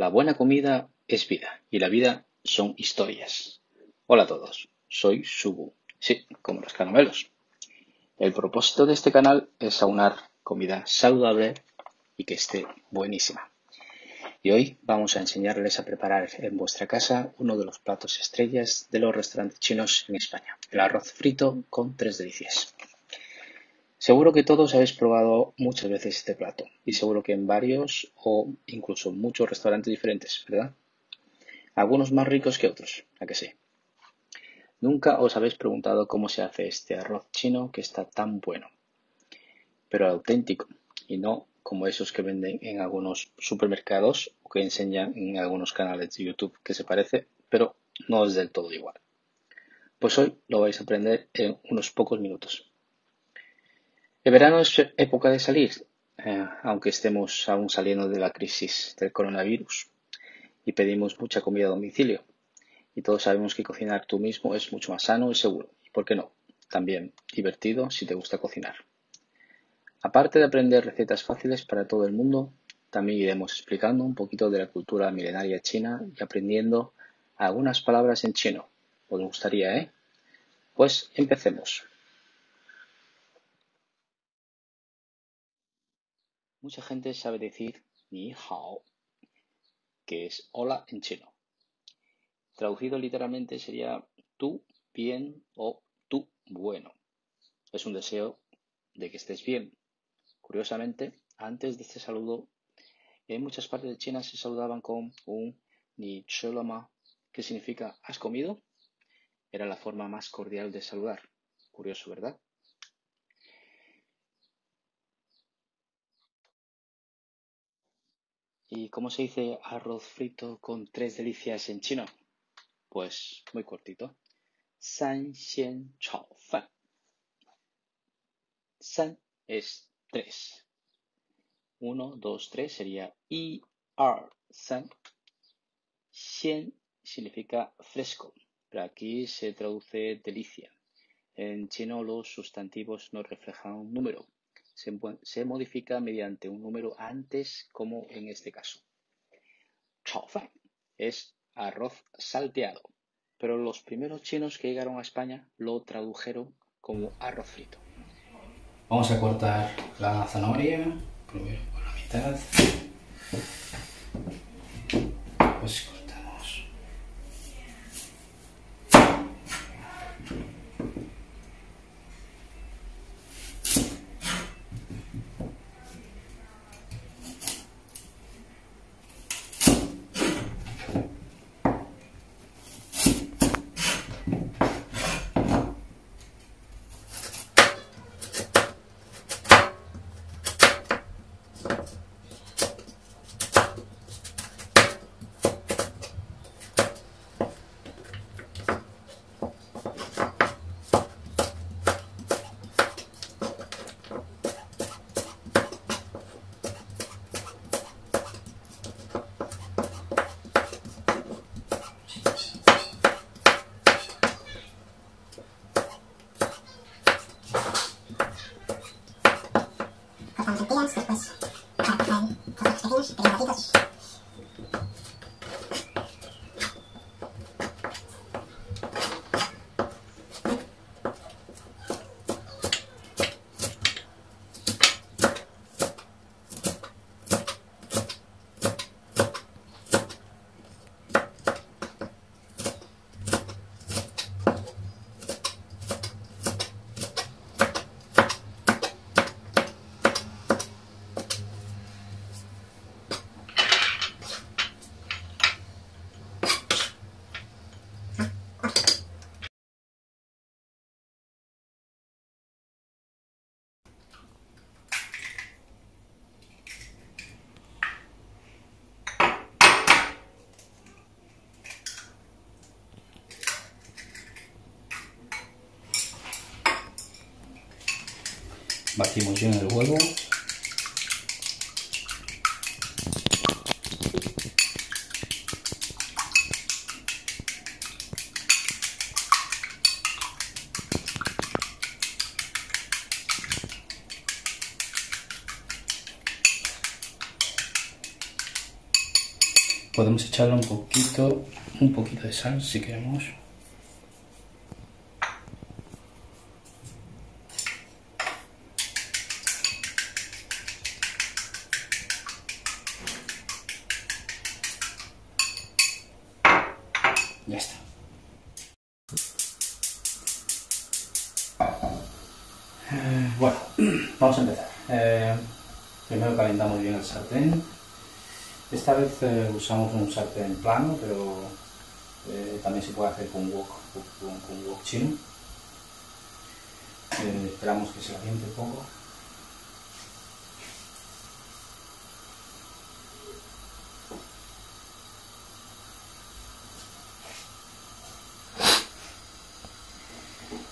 La buena comida es vida y la vida son historias. Hola a todos, soy Subu, sí, como los caramelos. El propósito de este canal es aunar comida saludable y que esté buenísima. Y hoy vamos a enseñarles a preparar en vuestra casa uno de los platos estrellas de los restaurantes chinos en España, el arroz frito con tres delicias. Seguro que todos habéis probado muchas veces este plato y seguro que en varios o incluso muchos restaurantes diferentes, ¿verdad? Algunos más ricos que otros, ¿a que sí? Nunca os habéis preguntado cómo se hace este arroz chino que está tan bueno, pero auténtico y no como esos que venden en algunos supermercados o que enseñan en algunos canales de YouTube que se parece, pero no es del todo igual. Pues hoy lo vais a aprender en unos pocos minutos. El verano es época de salir, eh, aunque estemos aún saliendo de la crisis del coronavirus y pedimos mucha comida a domicilio. Y todos sabemos que cocinar tú mismo es mucho más sano y seguro. Y por qué no, también divertido si te gusta cocinar. Aparte de aprender recetas fáciles para todo el mundo, también iremos explicando un poquito de la cultura milenaria china y aprendiendo algunas palabras en chino. ¿Os gustaría, eh? Pues empecemos. Mucha gente sabe decir ni hao, que es hola en chino. Traducido literalmente sería tú bien o tú bueno. Es un deseo de que estés bien. Curiosamente, antes de este saludo, en muchas partes de China se saludaban con un ni choloma, que significa ¿has comido? Era la forma más cordial de saludar. Curioso, ¿verdad? ¿Y cómo se dice arroz frito con tres delicias en chino? Pues muy cortito. San xian chao fan. San es tres. Uno, dos, tres sería y ar san. Xian significa fresco, pero aquí se traduce delicia. En chino los sustantivos no reflejan un número, se, modifica mediante un número antes, como en este caso. Chao es arroz salteado, pero los primeros chinos que llegaron a España lo tradujeron como arroz frito. Vamos a cortar la zanahoria, primero por la mitad. Pues batimos bien el huevo podemos echarle un poquito, un poquito de sal si queremos. Sartén. Esta vez eh, usamos un sartén plano, pero también se puede hacer con wok, con, wok chino. esperamos que se caliente un poco.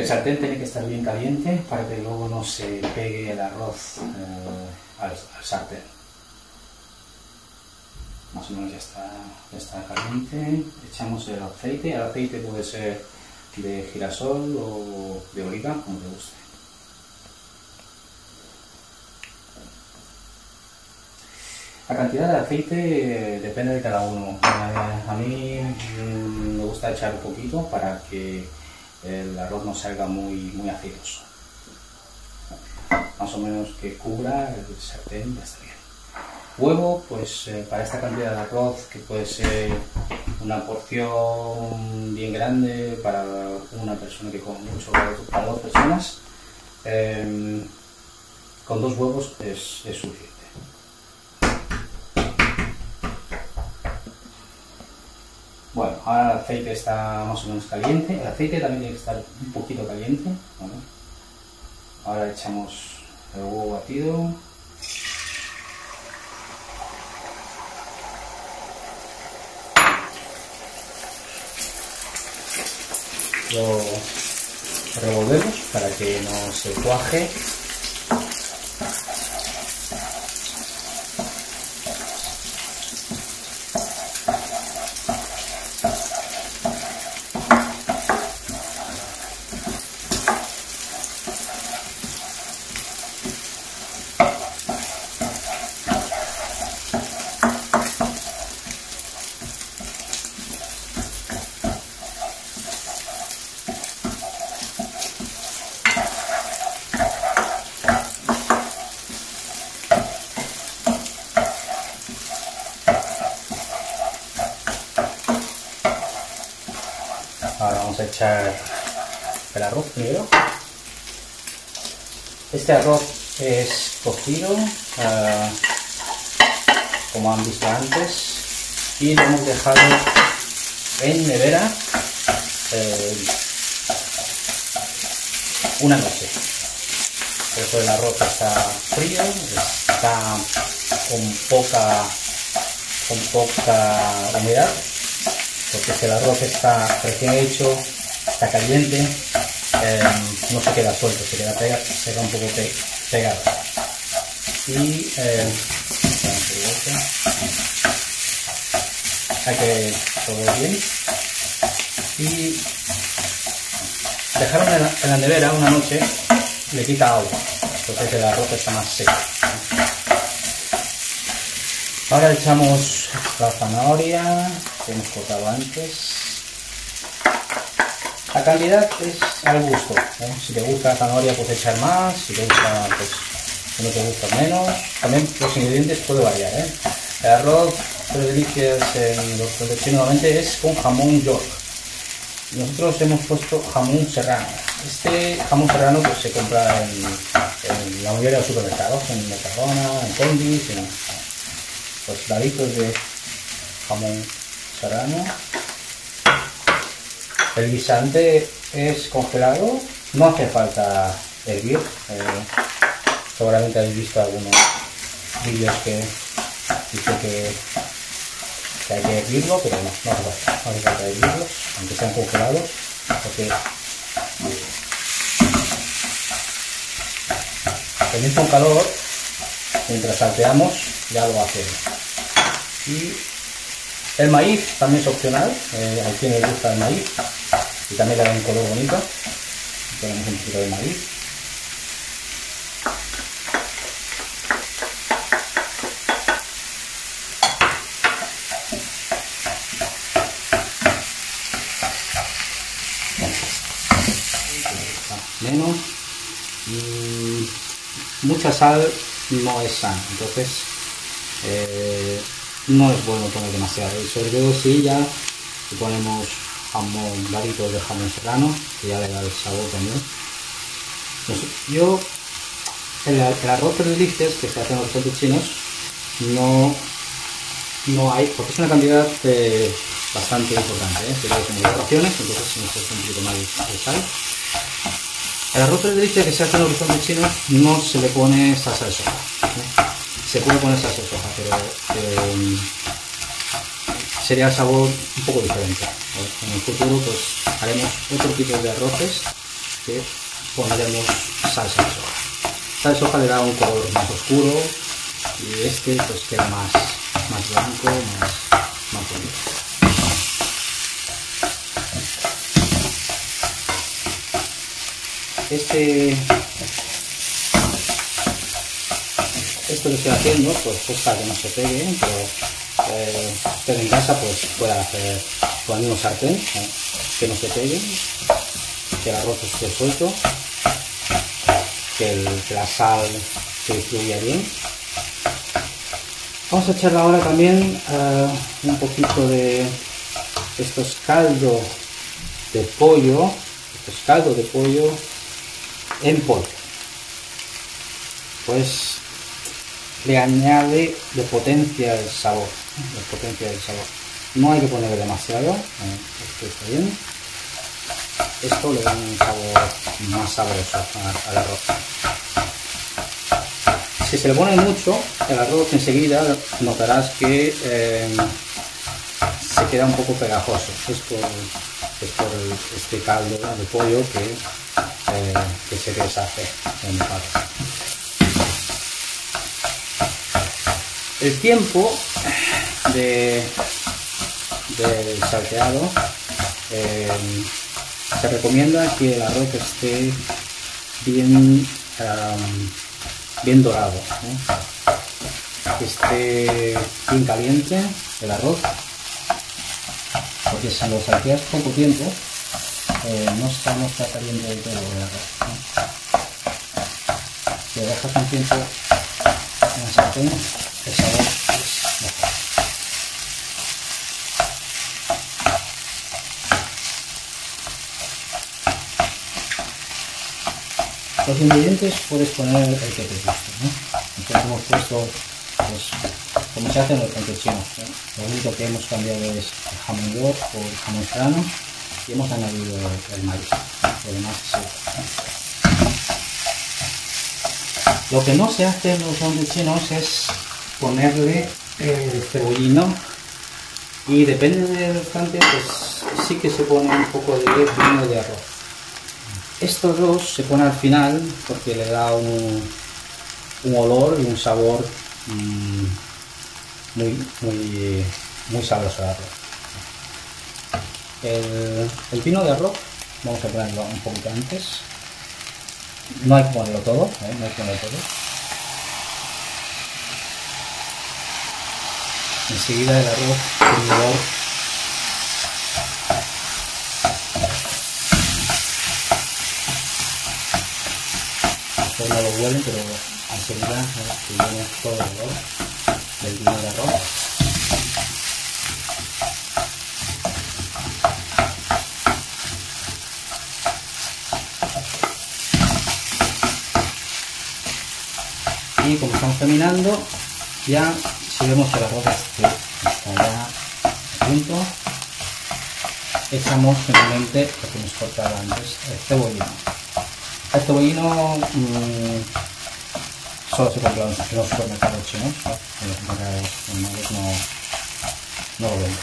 El sartén tiene que estar bien caliente para que luego no se pegue el arroz eh, al, sartén. Más o menos ya está, está caliente. Echamos el aceite. El aceite puede ser de girasol o de oliva, como te guste. La cantidad de aceite depende de cada uno. Eh, a mí mm, me gusta echar un poquito para que el arroz no salga muy, muy aceitoso. Más o menos que cubra el sartén ya está bien. Huevo, pues eh, para esta cantidad de arroz, que puede ser una porción bien grande para una persona que come mucho, para dos personas, em, con dos huevos es, es suficiente. Bueno, ahora el aceite está más o menos caliente. El aceite también tiene que estar un poquito caliente. Ahora echamos el huevo batido. Lo revolvemos para que no se cuaje echar el arroz primero. Este arroz es cocido, ah, como han visto antes, y lo hemos dejado en nevera eh, una noche. Por eso el arroz está frío, está con poca, con poca humedad, porque si el arroz está recién hecho, está caliente, em, no se queda suelto, se queda, pega, se queda un poco pegado. Y em, hay que todo bien. Y dejarlo en la, nevera una noche le quita agua, entonces el arroz está más seco. Ahora echamos la zanahoria que hemos cortado antes la calidad es al gusto. ¿eh? Si te gusta la zanahoria, pues echar más. Si te gusta, pues si no te gusta menos. También los ingredientes puede variar. ¿eh? El arroz pero delicias en los productos nuevamente es con jamón york. Nosotros hemos puesto jamón serrano. Este jamón serrano pues se compra en, la mayoría de los supermercados, en Mercadona, en Condis, en pues daditos de jamón serrano el guisante es congelado, no hace falta hervir. Eh, seguramente habéis visto algunos vídeos que dice que, hay que hervirlo, pero no, no hace falta, no hace falta hervirlo, aunque sean congelados, porque el mismo calor, mientras salteamos, ya lo hacemos. Y el maíz también es opcional, eh, a quien le gusta el maíz, y también le da un color bonito. Ponemos un poquito de maíz. menos y mucha sal no es sana entonces eh, no es bueno poner demasiado. Y sobre todo si ya ponemos jamón, varitos de jamón serrano, que ya le da el sabor también. yo, el, arroz de delicias que se hace en los restaurantes chinos, no, no hay, porque es una cantidad eh, bastante importante, ¿eh? pero como raciones, entonces se necesita un poquito más de sal. El arroz de delicias que se hace en los chinos no se le pone salsa de soja. ¿eh? Se puede poner salsa soja, pero eh, sería el sabor un poco diferente. En el futuro pues haremos otro tipo de arroces que pondremos salsa de soja. Salsa de soja le da un color más oscuro y este pues queda más, más blanco, más, más bonito. Este esto que estoy haciendo pues es para que no se pegue pero eh, en casa pues pueda hacer con el sartén, ¿eh? que no se pegue, que el arroz esté suelto, que, la sal se distribuya bien. Vamos a echarle ahora también eh, un poquito de estos caldo de pollo, estos caldo de pollo en pollo. Pues le añade de potencia el sabor la potencia del sabor. No hay que ponerle demasiado, eh, esto está bien. Esto le da un sabor más sabroso al arroz. Si se le pone mucho, el arroz enseguida notarás que eh, se queda un poco pegajoso. Es por, este caldo de pollo que, eh, se deshace en parte. El tiempo de, del salteado eh, se recomienda que el arroz esté bien, bien dorado, que esté bien caliente el arroz, porque si lo salteas poco tiempo, eh, no, está, no está caliente del todo el arroz. Si lo dejas un tiempo en el sartén, el sabor Los ingredientes puedes poner el que te guste, ¿no? hemos puesto, pues, como se hace en los campesinos, Lo único que hemos cambiado es el jamón york por jamón serrano y hemos añadido el maíz. Lo demás Lo que no se hace en los campesinos es ponerle el cebollino y depende del restaurante pues sí que se pone un poco de vino de arroz estos dos se pone al final porque le da un, olor y un sabor mm, muy, muy, muy sabroso al arroz. El, vino de arroz, vamos a ponerlo un poquito antes. No hay que ponerlo todo, ¿eh? no hay que ponerlo todo. Enseguida el arroz, olor no lo huelen, pero enseguida que viene todo el olor del vino de arroz. Y como estamos terminando, ya si vemos que el arroz está ya a punto, echamos finalmente lo que hemos cortado antes, el cebollino. El cebollino mmm, solo se compra en los supermercados chinos, ¿no? en los supermercados normales no, no lo venden.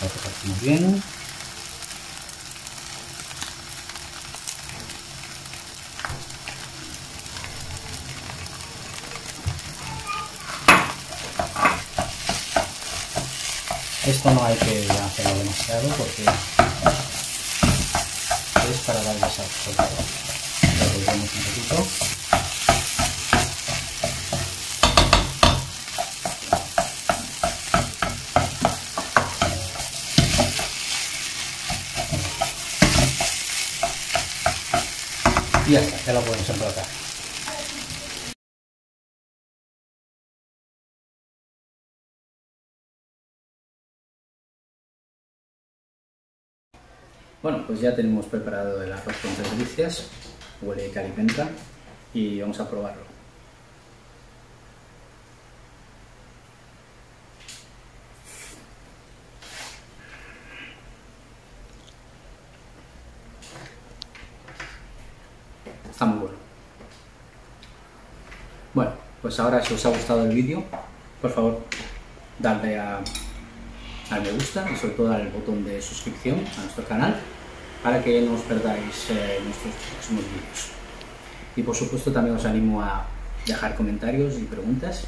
Lo repartimos bien. Esto no hay que hacerlo demasiado porque es para darle soltada. Lo volvemos un poquito. Y ya está, ya lo podemos emplatar. Bueno, pues ya tenemos preparado el arroz con delicias, huele que alimenta y vamos a probarlo. Está muy bueno. Bueno, pues ahora si os ha gustado el vídeo, por favor, darle a, al me gusta y sobre todo al botón de suscripción a nuestro canal para que no os perdáis eh, nuestros próximos vídeos. Y por supuesto también os animo a dejar comentarios y preguntas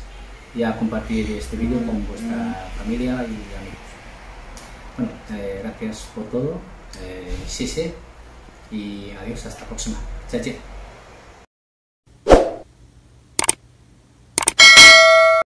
y a compartir este vídeo con vuestra familia y amigos. Bueno, eh, gracias por todo, eh, sí, sí, y adiós, hasta la próxima. Chao, chao.